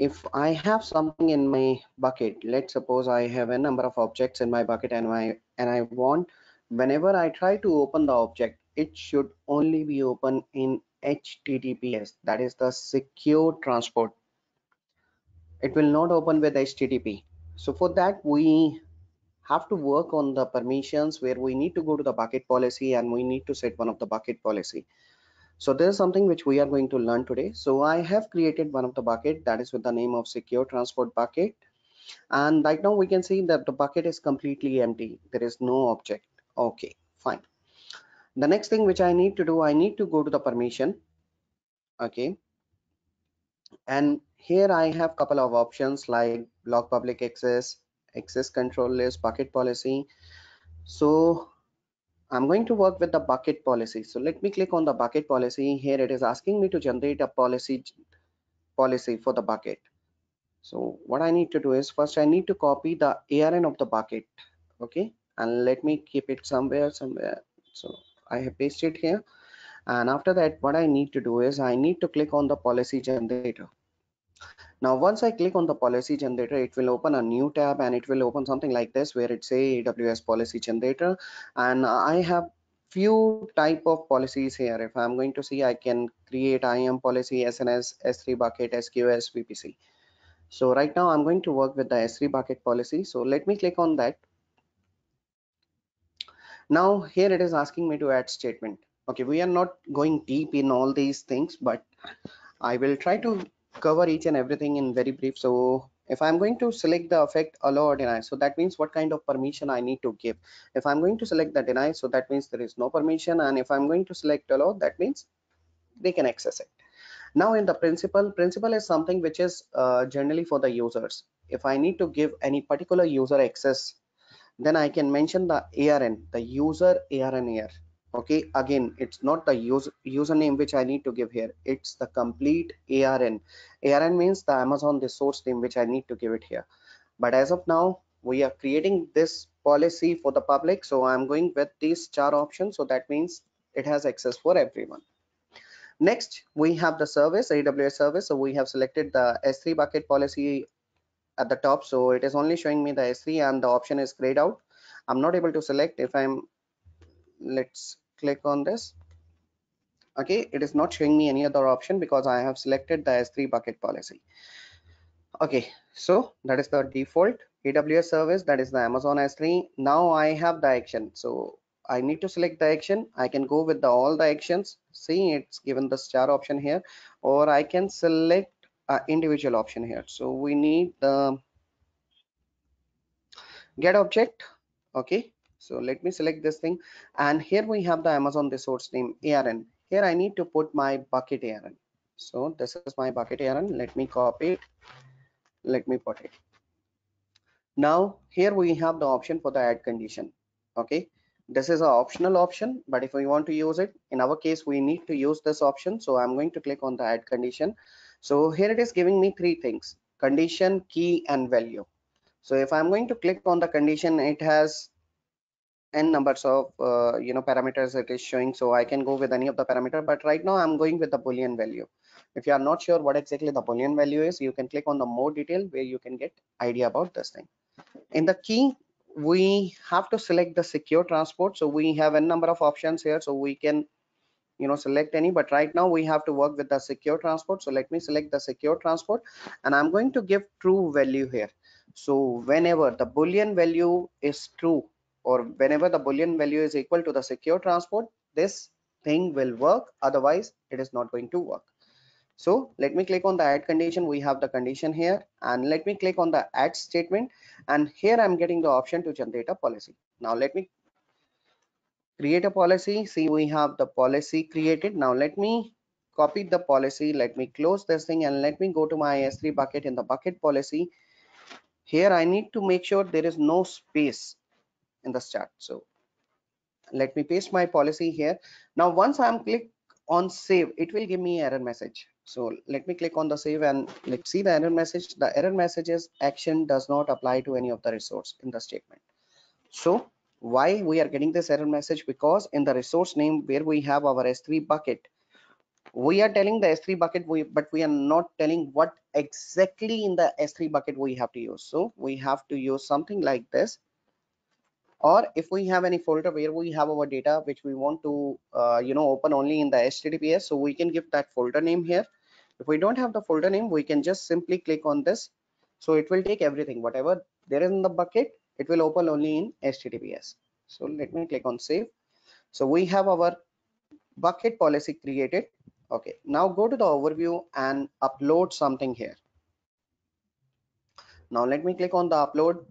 if I have something in my bucket, let's suppose I have a number of objects in my bucket and I and I want whenever I try to open the object, it should only be open in HTTPS, that is the secure transport. It will not open with HTTP. So for that, we have to work on the permissions where we need to go to the bucket policy and we need to set one of the bucket policy. So this is something which we are going to learn today. So I have created one of the bucket that is with the name of secure transport bucket. And right now we can see that the bucket is completely empty. There is no object. Okay, fine. The next thing which I need to do, I need to go to the permission. Okay. And here I have couple of options like block public access, access control list, bucket policy. So I'm going to work with the bucket policy. So let me click on the bucket policy. Here it is asking me to generate a policy policy for the bucket. So what I need to do is first I need to copy the ARN of the bucket. Okay. And let me keep it somewhere, somewhere. So I have pasted here. And after that, what I need to do is I need to click on the policy generator. Now, once I click on the policy generator, it will open a new tab and it will open something like this where it say AWS policy generator. And I have few type of policies here. If I'm going to see, I can create IAM policy, SNS, S3 bucket, SQS, VPC. So right now I'm going to work with the S3 bucket policy. So let me click on that. Now here it is asking me to add statement. Okay, we are not going deep in all these things, but I will try to cover each and everything in very brief. So if i'm going to select the effect allow or deny so that means what kind of permission i need to give. If i'm going to select the deny so that means there is no permission and if i'm going to select allow that means they can access it. Now in the principal principal is something which is uh, generally for the users. If i need to give any particular user access then i can mention the arn the user arn here okay again it's not the user username which i need to give here. It's the complete arn arn means the amazon resource name which i need to give it here. But as of now we are creating this policy for the public. So i'm going with these char options. So that means it has access for everyone. Next we have the service aws service. So we have selected the s3 bucket policy at the top. So it is only showing me the s3 and the option is grayed out. I'm not able to select if i'm let's click on this. Okay it is not showing me any other option because i have selected the s3 bucket policy. Okay so that is the default. Aws service that is the amazon s3 now i have the action. So i need to select the action. I can go with the all the actions. See it's given the star option here. Or i can select individual option here. So we need the get object. Okay so let me select this thing. And here we have the amazon resource name arn here i need to put my bucket arn so this is my bucket arn let me copy it. Let me put it. Now here we have the option for the add condition. Okay? This is an optional option but if we want to use it in our case we need to use this option. So i'm going to click on the add condition. So here it is giving me three things condition key and value. So if i'm going to click on the condition it has n numbers of uh, you know parameters it is showing so i can go with any of the parameter but right now i'm going with the boolean value. If you are not sure what exactly the boolean value is you can click on the more detail where you can get idea about this thing. In the key we have to select the secure transport so we have a number of options here so we can you know select any but right now we have to work with the secure transport so let me select the secure transport and i'm going to give true value here. So whenever the boolean value is true or whenever the boolean value is equal to the secure transport this thing will work. Otherwise it is not going to work. So let me click on the add condition. We have the condition here. And let me click on the add statement. And here i'm getting the option to generate a policy. Now let me create a policy. See we have the policy created. Now let me copy the policy. Let me close this thing. And let me go to my s3 bucket in the bucket policy. Here i need to make sure there is no space in the start so let me paste my policy here. Now once i'm click on save it will give me error message. So let me click on the save and let's see the error message. The error message is action does not apply to any of the resource in the statement. So why we are getting this error message? Because in the resource name where we have our s3 bucket we are telling the s3 bucket we but we are not telling what exactly in the s3 bucket we have to use. So we have to use something like this or if we have any folder where we have our data which we want to uh, you know open only in the https so we can give that folder name here. If we don't have the folder name we can just simply click on this. So it will take everything. Whatever there is in the bucket it will open only in https so let me click on save. So we have our bucket policy created. Okay now go to the overview and upload something here. Now let me click on the upload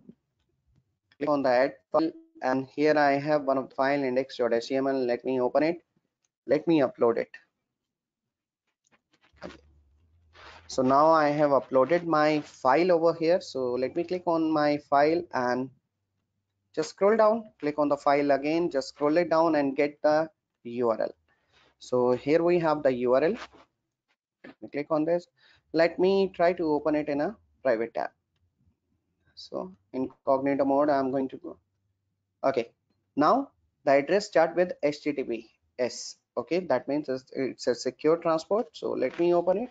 click on the add file and here I have one of the file index.html let me open it. Let me upload it. So now I have uploaded my file over here. So let me click on my file and just scroll down. Click on the file again. Just scroll it down and get the URL so here we have the URL let me click on this. Let me try to open it in a private tab so incognito mode i'm going to go. Okay. Now the address start with https okay. That means it's, a secure transport. So let me open it.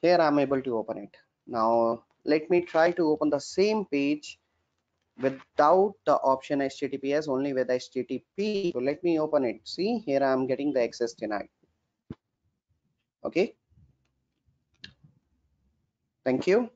Here i'm able to open it. Now let me try to open the same page without the option https only with http so let me open it. See here i'm getting the access denied. Okay. Thank you